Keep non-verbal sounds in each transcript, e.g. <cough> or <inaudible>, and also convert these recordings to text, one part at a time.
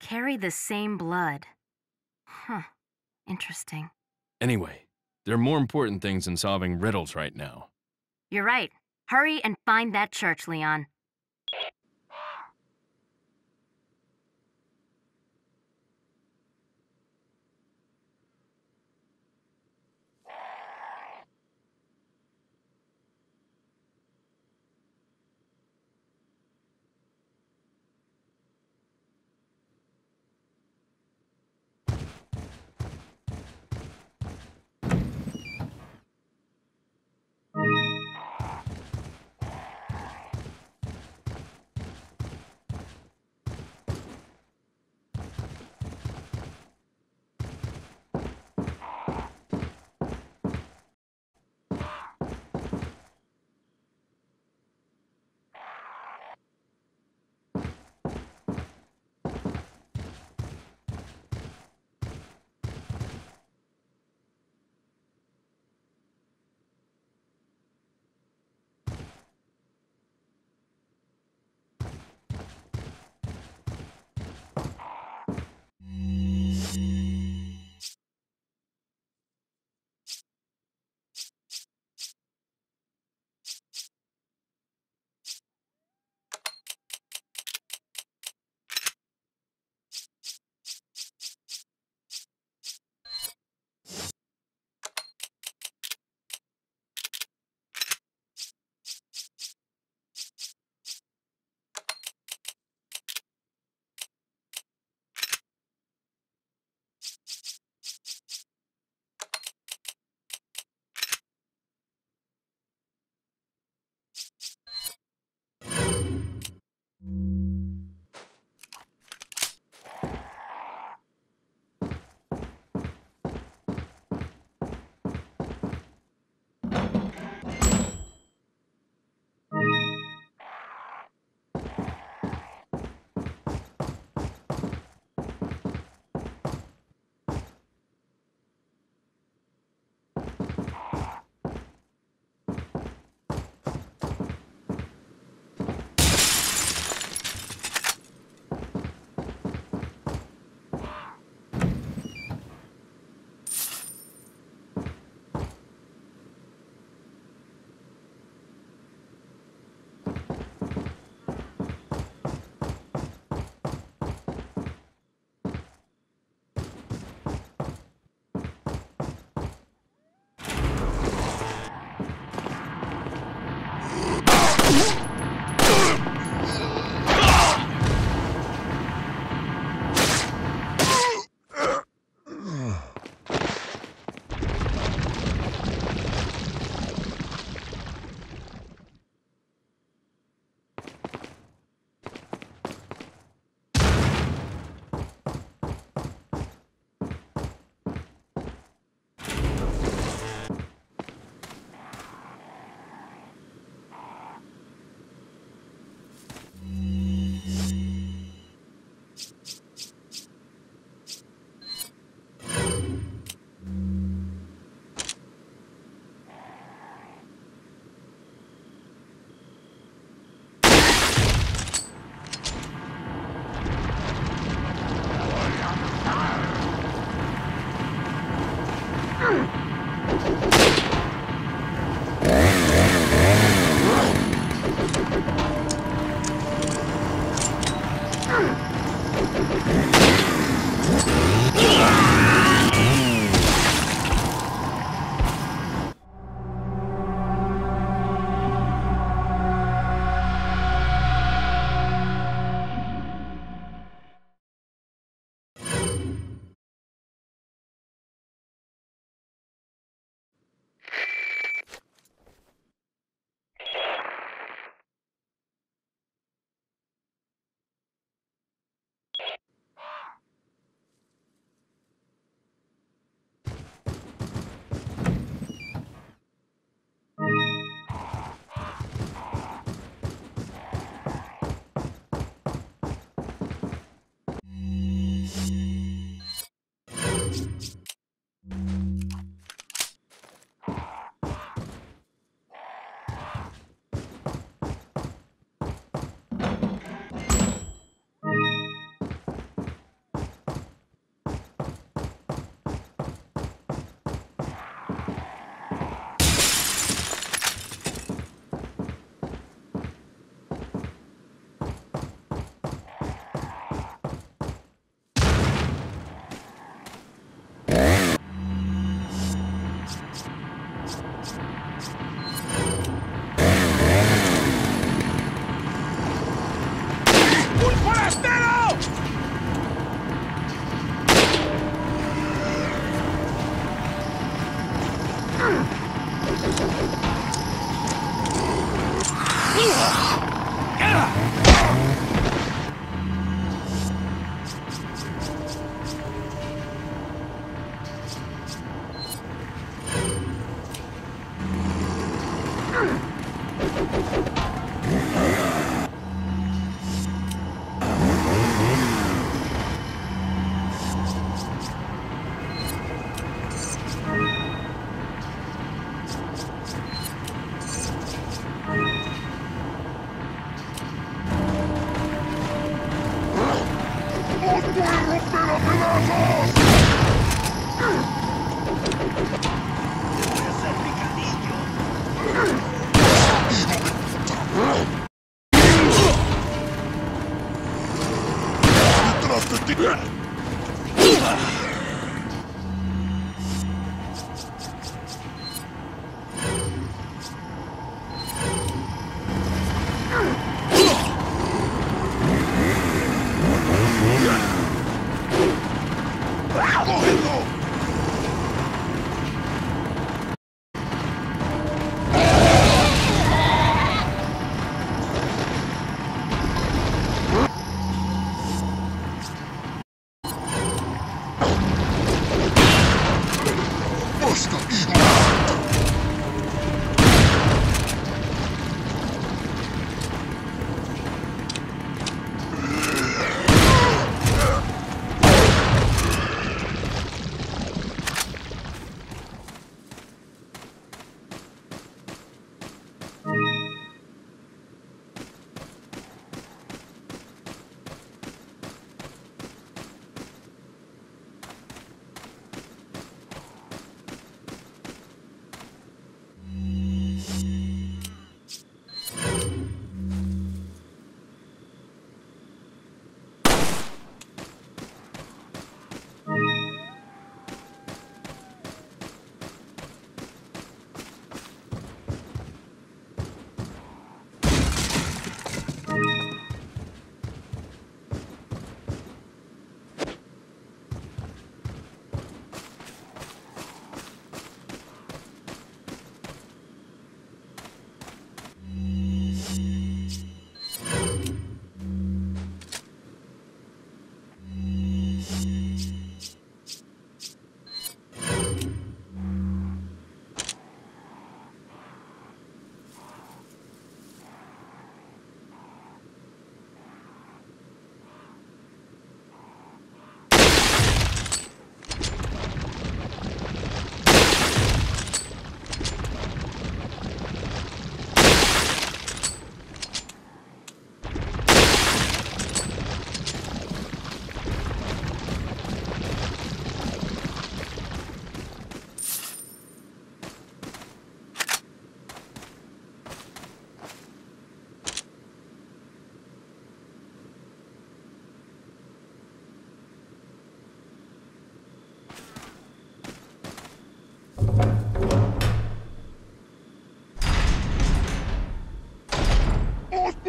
Carry the same blood. Huh. Interesting. Anyway, there are more important things than solving riddles right now. You're right. Hurry and find that church, Leon.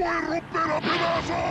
Romper a pedazos!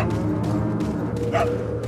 Ah!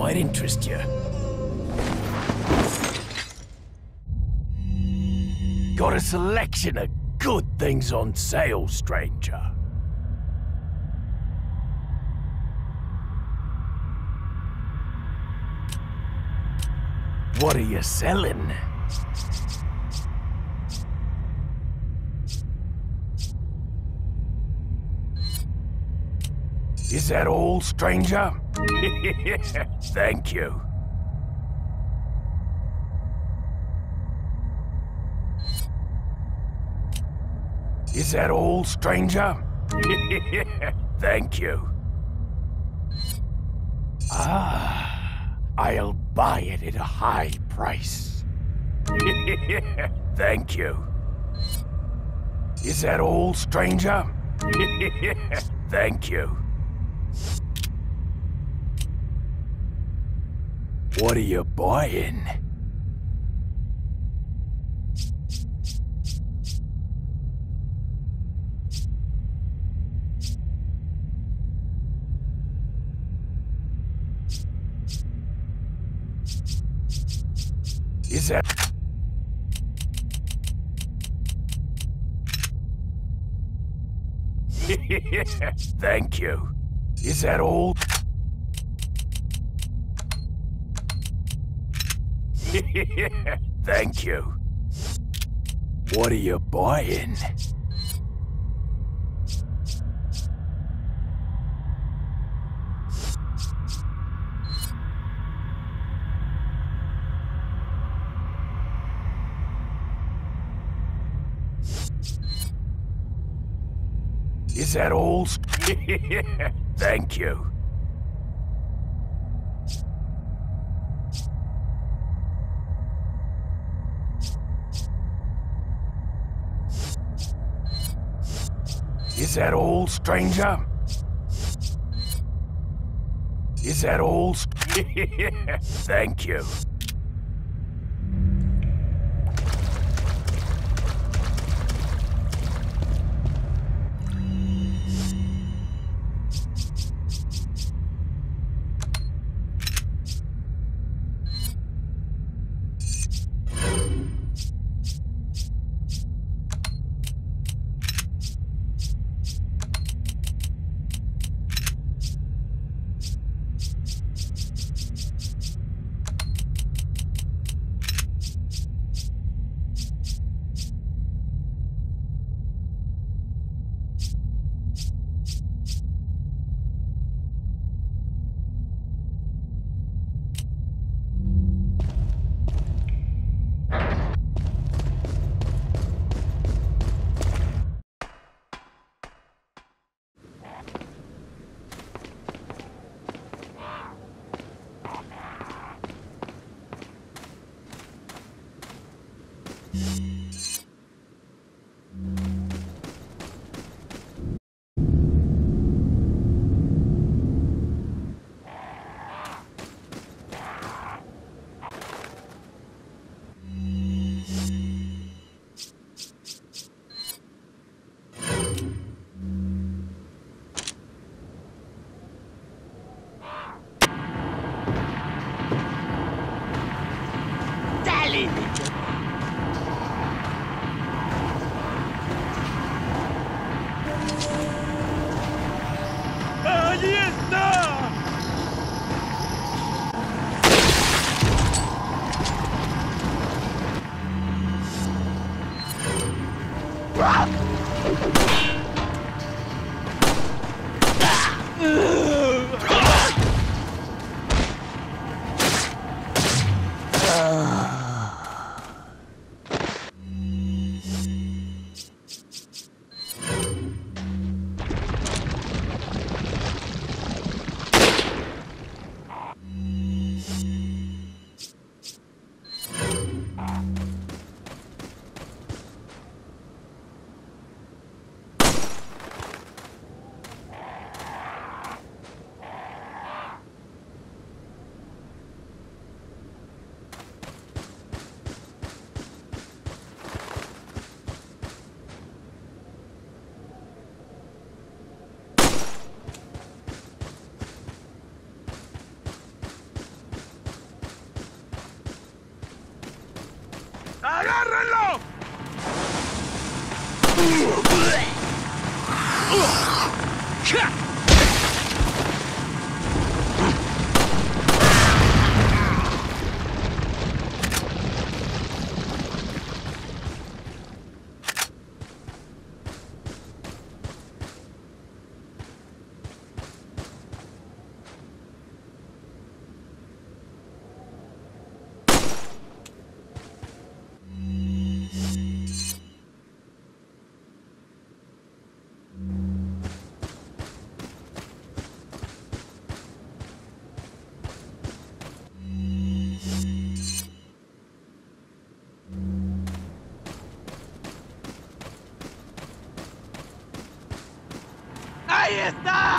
Might interest you. Got a selection of good things on sale, stranger. What are you selling? Is that all, stranger? <laughs> Thank you. Is that all, stranger? <laughs> Thank you. Ah, I'll buy it at a high price. <laughs> Thank you. Is that all, stranger? Thank you. What are you buying? Is that... <laughs> Thank you. Is that all? <laughs> Thank you. What are you buying? Is that all? <laughs> Thank you. Is that all, stranger? Is that all? <laughs> Thank you. ¡Agárrenlo! Está!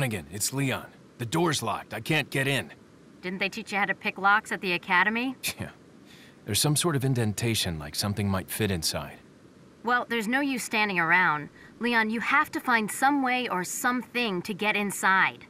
Hunnigan, it's Leon. The door's locked. I can't get in. Didn't they teach you how to pick locks at the academy? Yeah. There's some sort of indentation, like something might fit inside. Well, there's no use standing around. Leon, you have to find some way or something to get inside.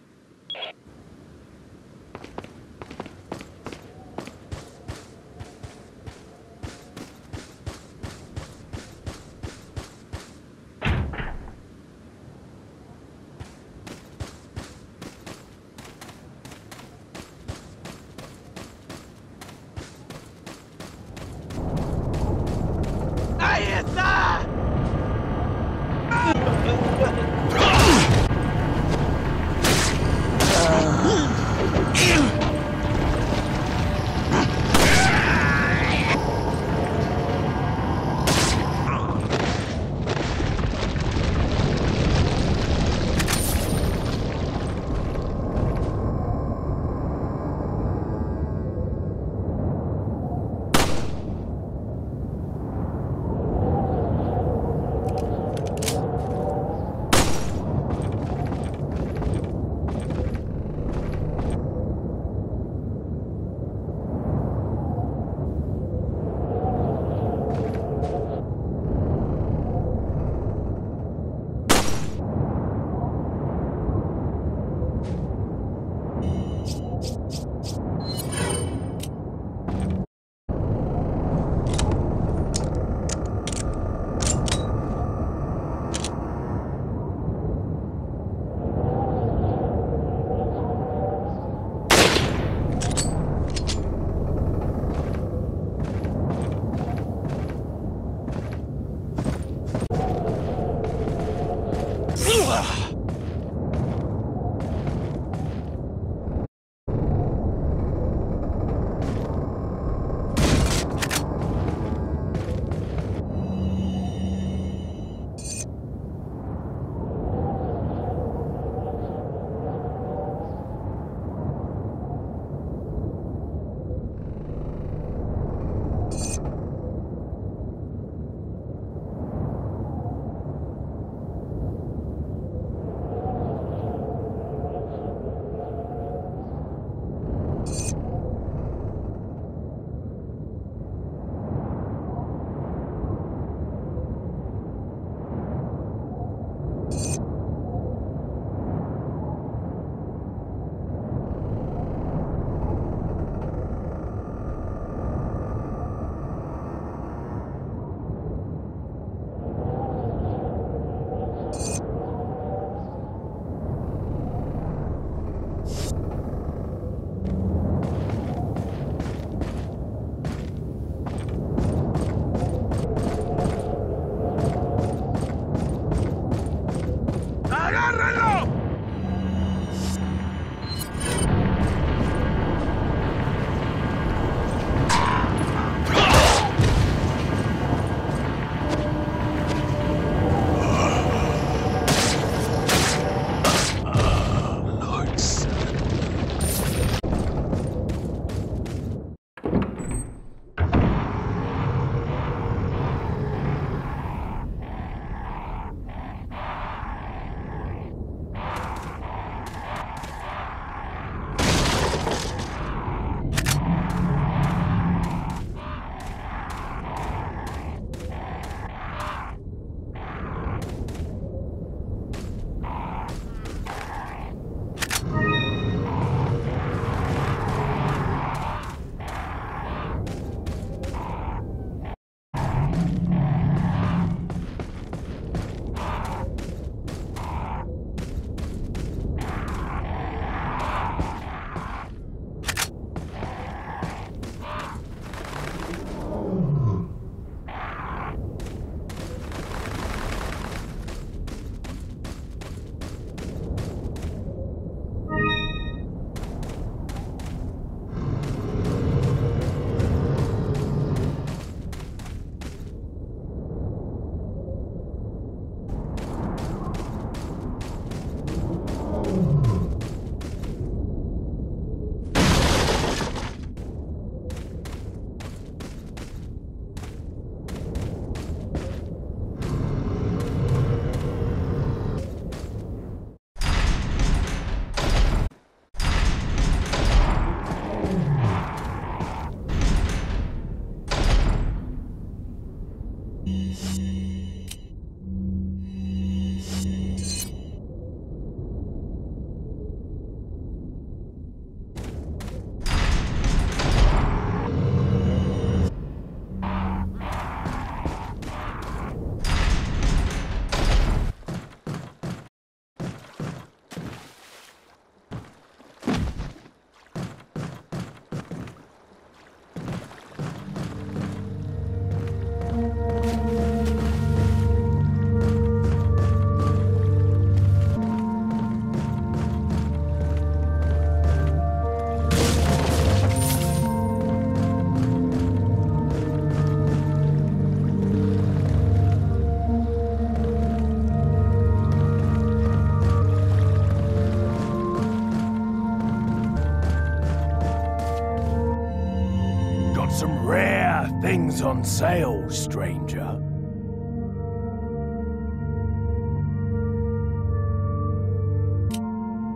Things on sale, stranger.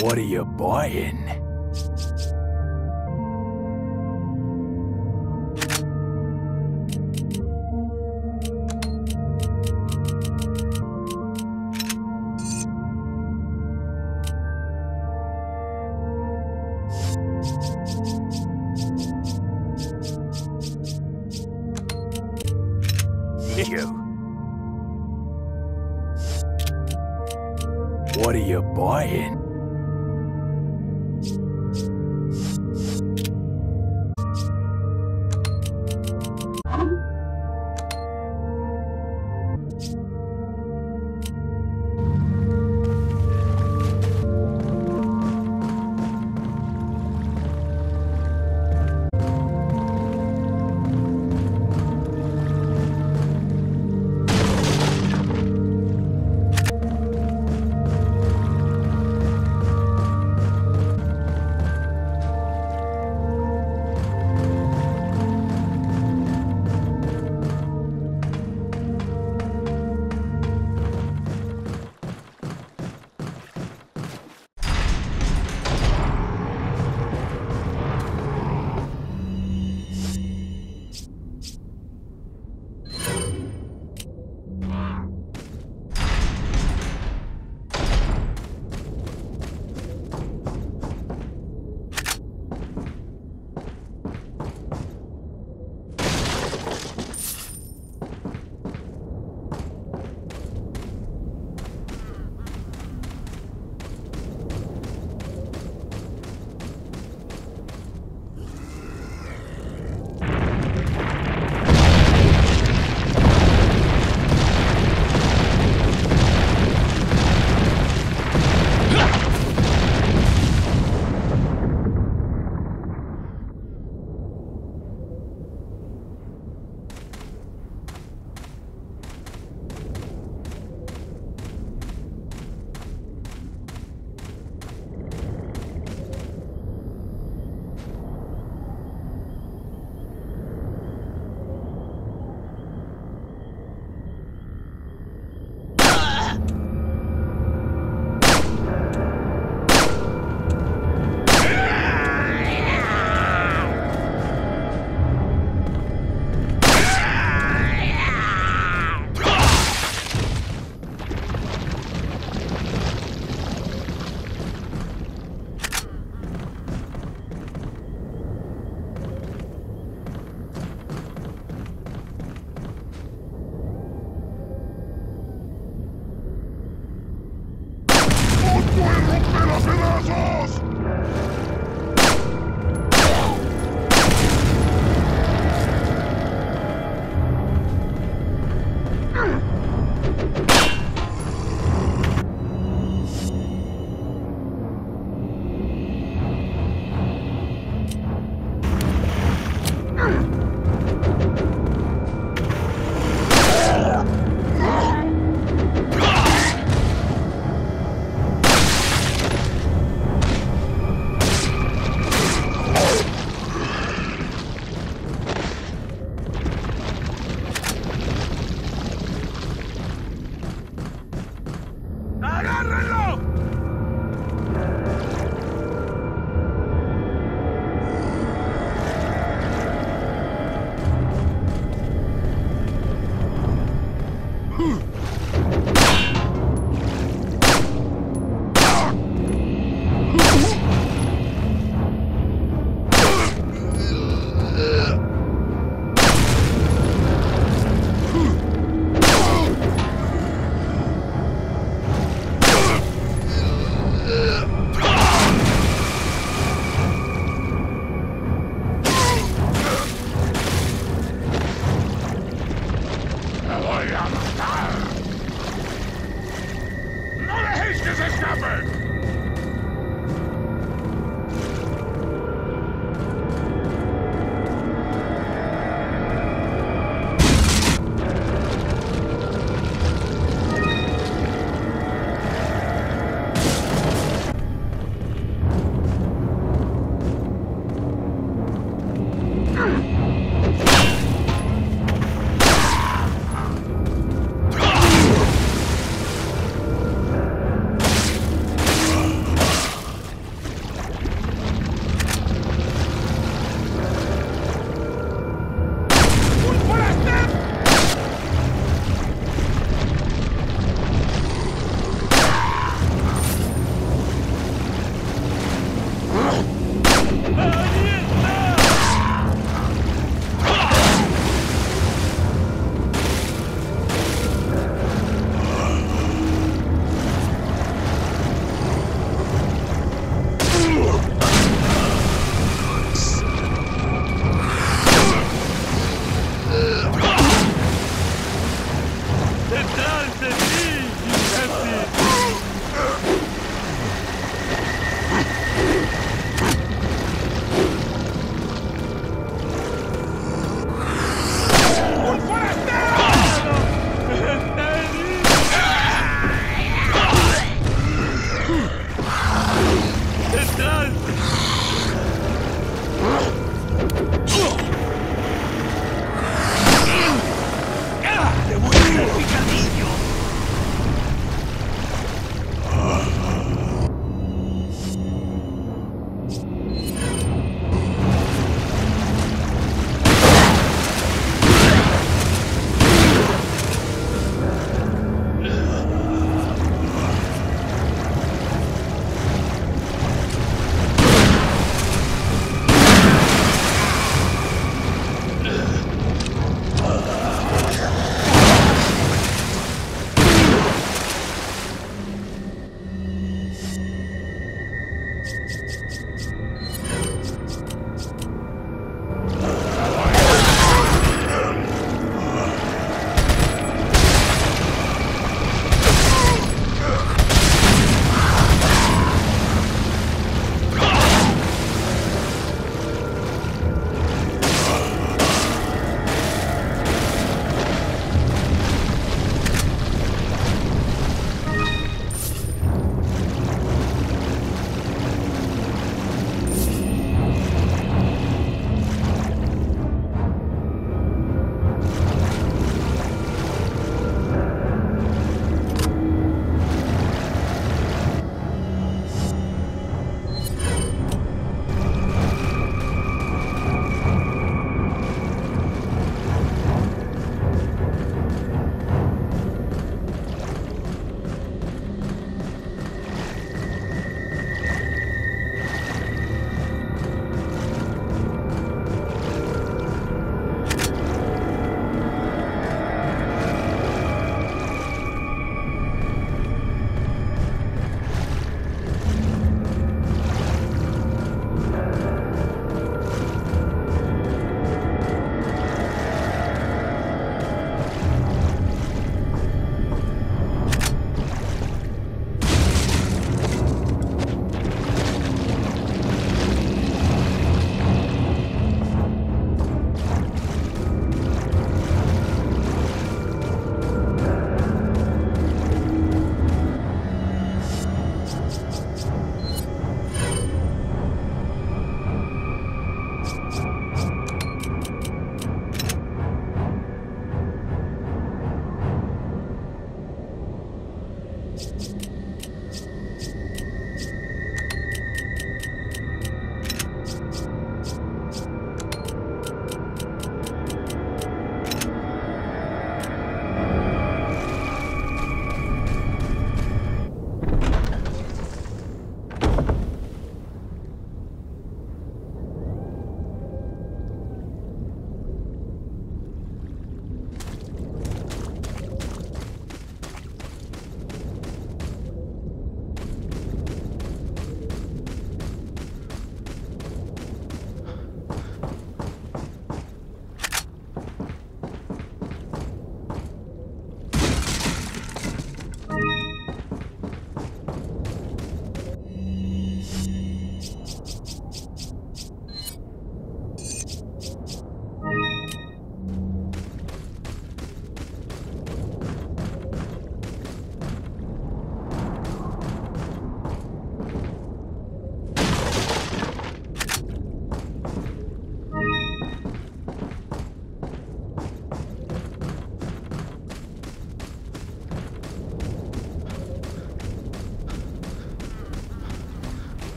What are you buying? What are you buying?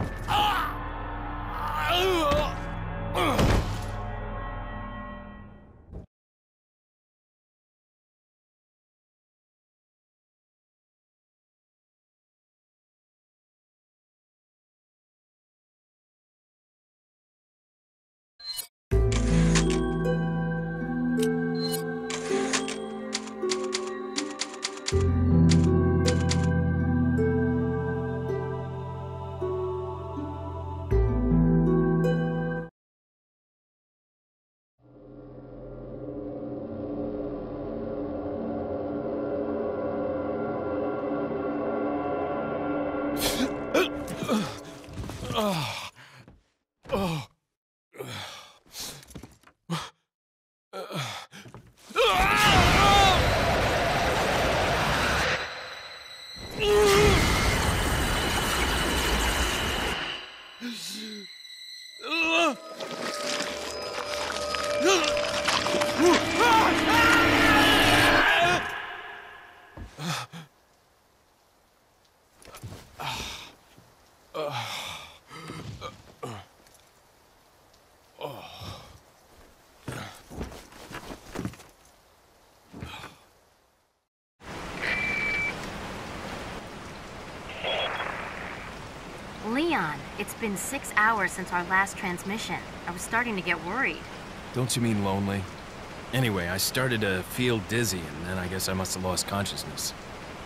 Leon, it's been six hours since our last transmission. I was starting to get worried. Don't you mean lonely? Anyway, I started to feel dizzy, and then I guess I must have lost consciousness.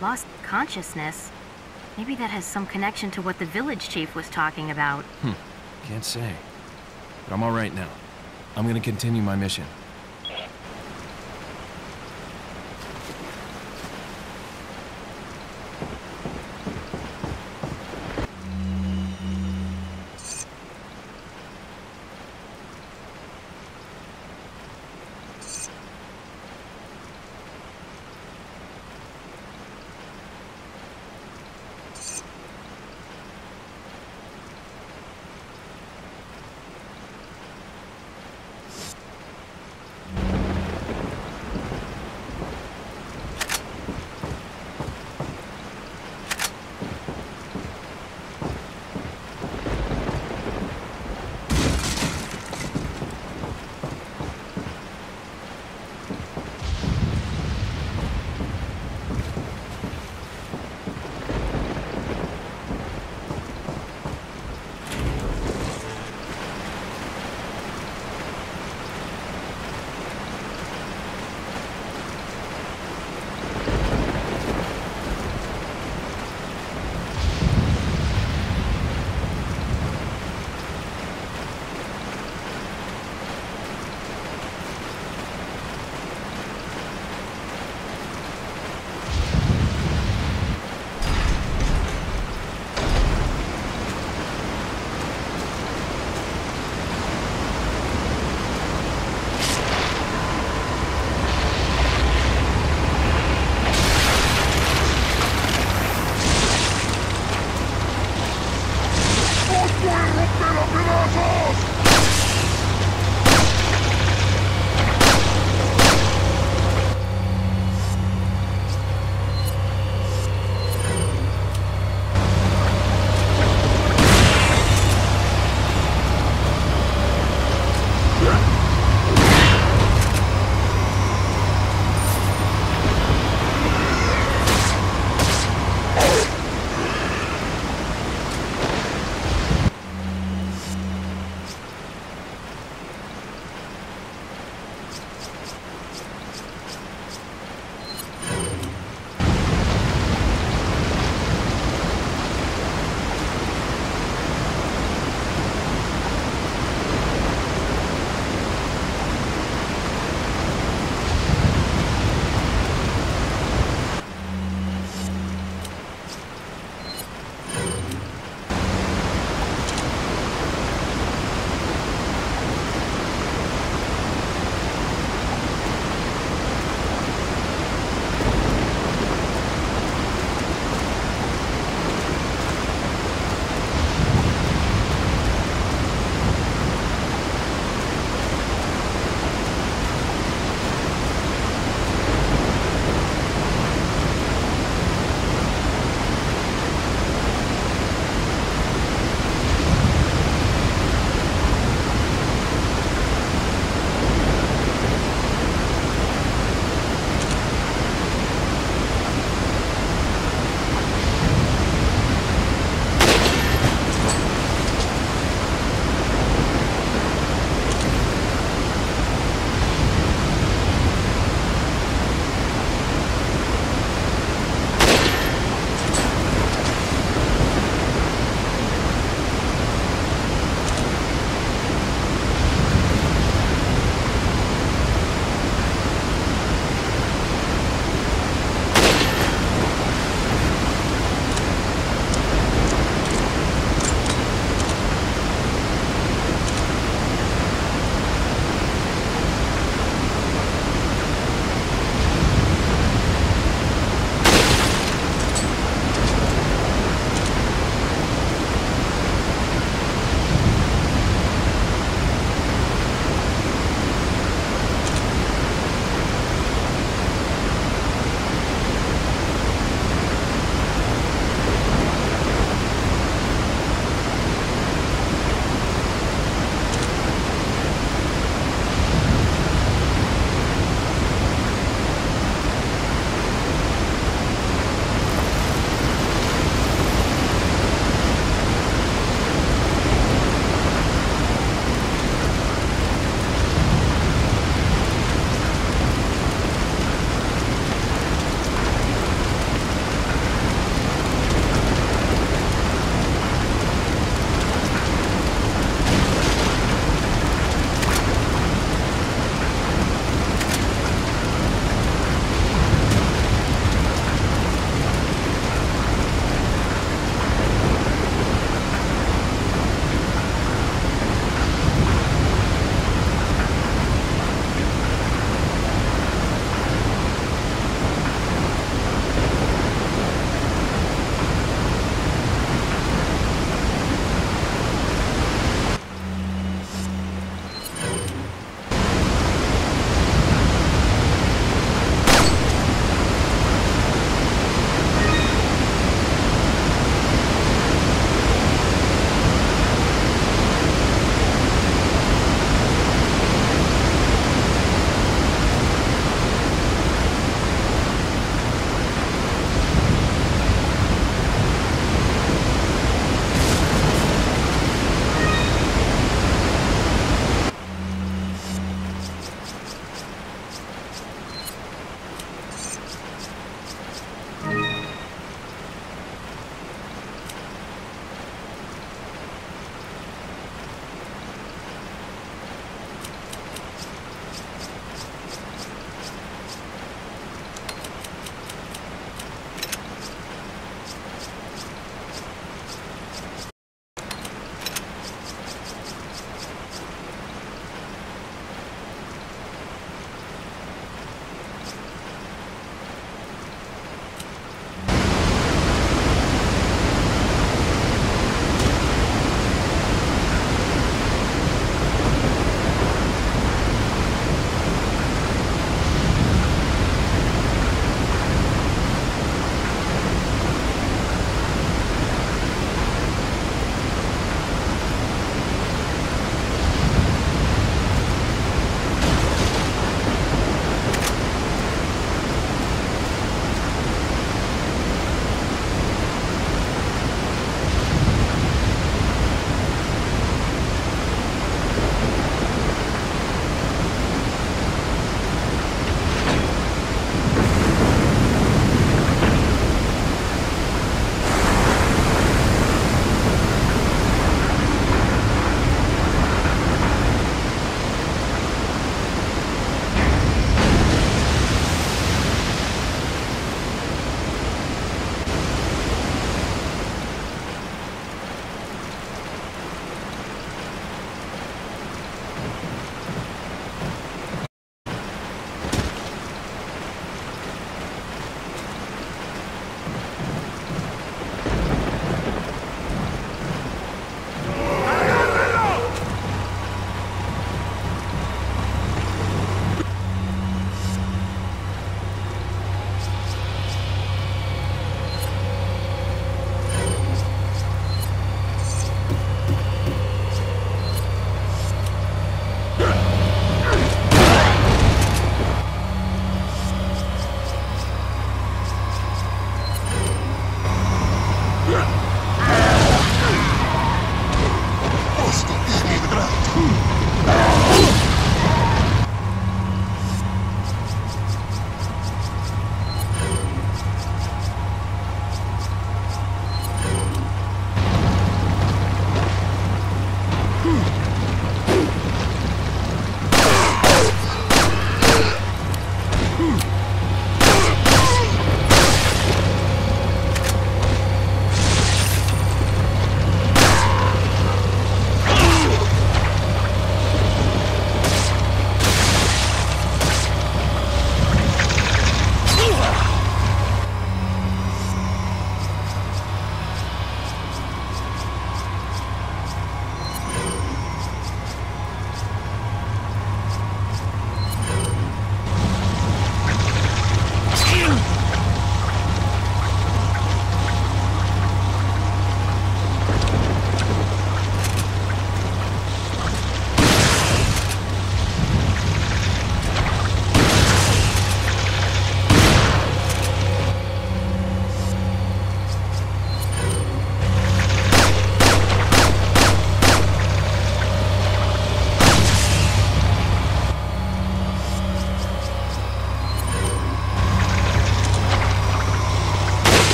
Lost consciousness? Maybe that has some connection to what the village chief was talking about. Hmm. Can't say. But I'm alright now. I'm gonna continue my mission.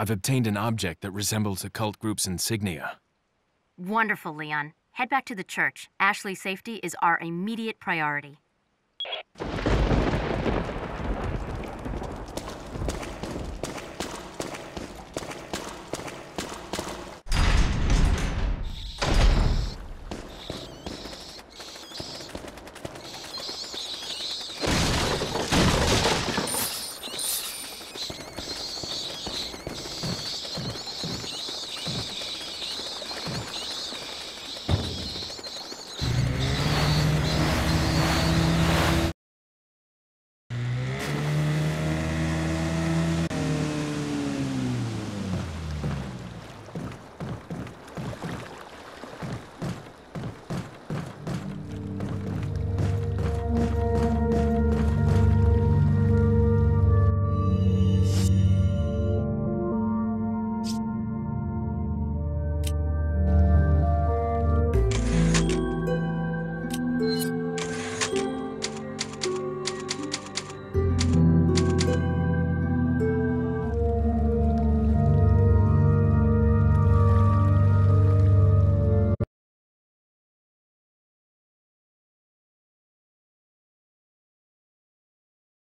I've obtained an object that resembles a cult group's insignia. Wonderful, Leon. Head back to the church. Ashley's safety is our immediate priority.